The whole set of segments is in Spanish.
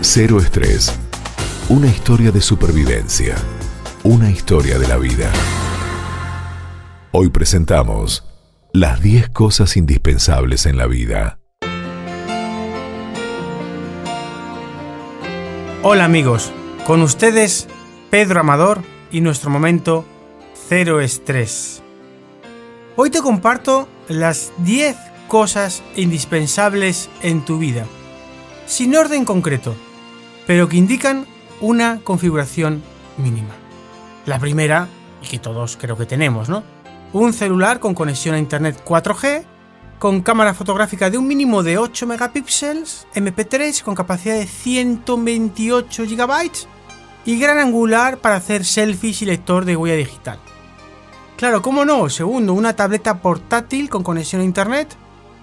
Cero estrés. Una historia de supervivencia. Una historia de la vida. Hoy presentamos las 10 cosas indispensables en la vida. Hola amigos, con ustedes Pedro Amador y nuestro momento Cero Estrés. Hoy te comparto las 10 cosas indispensables en tu vida, sin orden concreto, pero que indican una configuración mínima. La primera, y que todos creo que tenemos, ¿no? Un celular con conexión a Internet 4G, con cámara fotográfica de un mínimo de 8 megapíxeles, MP3 con capacidad de 128 GB y gran angular para hacer selfies y lector de huella digital. Claro, cómo no, segundo, una tableta portátil con conexión a Internet,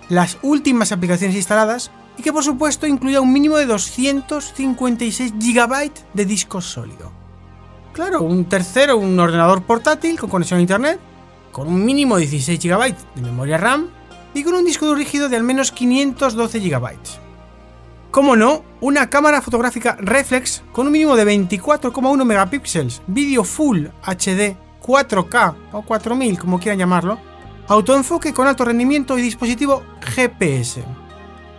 las últimas aplicaciones instaladas y que por supuesto incluya un mínimo de 256 GB de disco sólido. Claro, un tercero, un ordenador portátil con conexión a Internet, con un mínimo de 16 GB de memoria RAM y con un disco duro rígido de al menos 512 GB. Como no, una cámara fotográfica reflex con un mínimo de 24,1 megapíxeles, vídeo full HD 4K o 4000 como quieran llamarlo, autoenfoque con alto rendimiento y dispositivo GPS.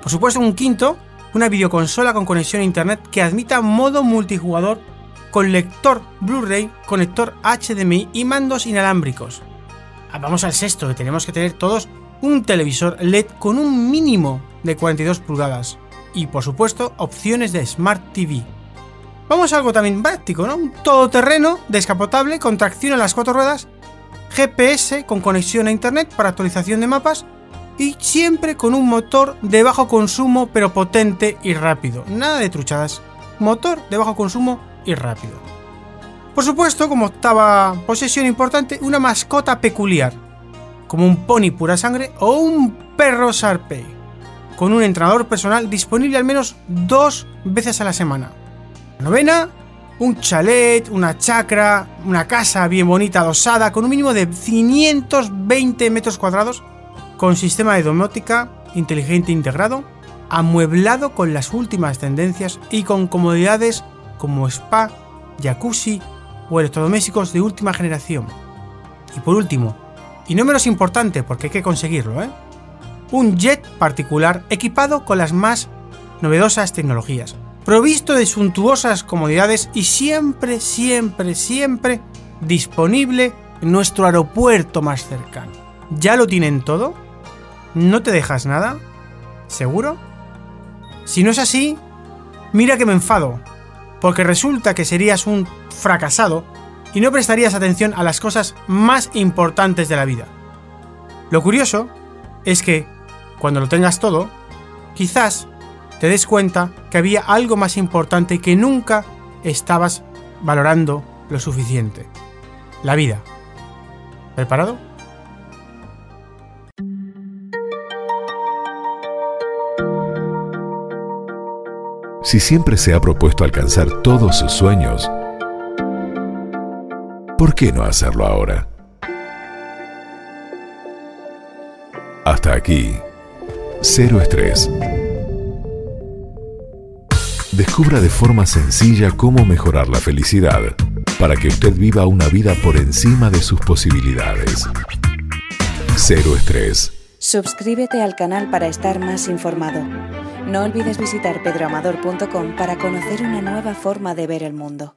Por supuesto, un quinto, una videoconsola con conexión a internet que admita modo multijugador con lector Blu-ray, conector HDMI y mandos inalámbricos. Ah, vamos al sexto, que tenemos que tener todos un televisor LED con un mínimo de 42 pulgadas y por supuesto opciones de Smart TV. Vamos a algo también práctico, ¿no? Un todoterreno descapotable con tracción en las cuatro ruedas, GPS con conexión a internet para actualización de mapas y siempre con un motor de bajo consumo pero potente y rápido. Nada de truchadas. Motor de bajo consumo y rápido. Por supuesto, como octava posesión importante, una mascota peculiar, como un pony pura sangre o un perro Sarpei, con un entrenador personal disponible al menos dos veces a la semana. Novena, un chalet, una chacra, una casa bien bonita adosada con un mínimo de 520 metros cuadrados con sistema de domótica inteligente integrado, amueblado con las últimas tendencias y con comodidades como spa, jacuzzi o electrodomésticos de última generación. Y por último, y no menos importante porque hay que conseguirlo, ¿eh? un jet particular equipado con las más novedosas tecnologías, provisto de suntuosas comodidades y siempre, siempre, siempre disponible en nuestro aeropuerto más cercano. ¿Ya lo tienen todo? ¿No te dejas nada? ¿Seguro? Si no es así, mira que me enfado, porque resulta que serías un fracasado y no prestarías atención a las cosas más importantes de la vida. Lo curioso es que, cuando lo tengas todo, quizás te des cuenta que había algo más importante que nunca estabas valorando lo suficiente. La vida. ¿Preparado? Si siempre se ha propuesto alcanzar todos sus sueños, ¿por qué no hacerlo ahora? Hasta aquí, cero estrés. Descubra de forma sencilla cómo mejorar la felicidad para que usted viva una vida por encima de sus posibilidades. Cero estrés. Suscríbete al canal para estar más informado. No olvides visitar pedroamador.com para conocer una nueva forma de ver el mundo.